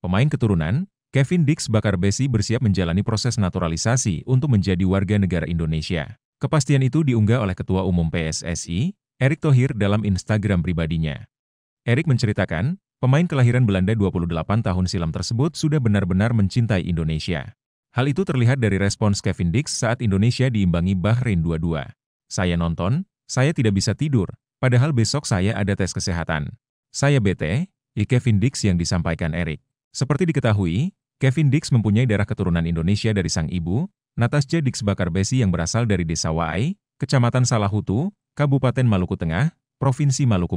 Pemain keturunan, Kevin Dix Bakarbesi bersiap menjalani proses naturalisasi untuk menjadi warga negara Indonesia. Kepastian itu diunggah oleh Ketua Umum PSSI, Erick Thohir dalam Instagram pribadinya. Erick menceritakan, pemain kelahiran Belanda 28 tahun silam tersebut sudah benar-benar mencintai Indonesia. Hal itu terlihat dari respons Kevin Dix saat Indonesia diimbangi Bahrain 2-2. Saya nonton, saya tidak bisa tidur, padahal besok saya ada tes kesehatan. Saya bete, i Kevin Dix yang disampaikan Erick. Seperti diketahui, Kevin Dix mempunyai darah keturunan Indonesia dari sang ibu, Natasja Dix Bakarbesi yang berasal dari Desa Waai, Kecamatan Salahutu, Kabupaten Maluku Tengah, Provinsi Maluku